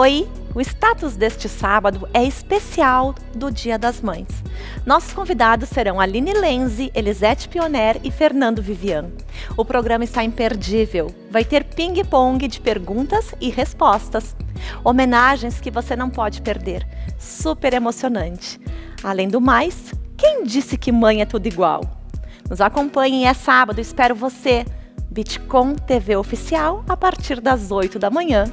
Oi! O status deste sábado é especial do Dia das Mães. Nossos convidados serão Aline Lenzi, Elisete Pioner e Fernando Vivian. O programa está imperdível. Vai ter ping-pong de perguntas e respostas. Homenagens que você não pode perder. Super emocionante. Além do mais, quem disse que mãe é tudo igual? Nos acompanhem, é sábado, espero você. Bitcom TV Oficial a partir das 8 da manhã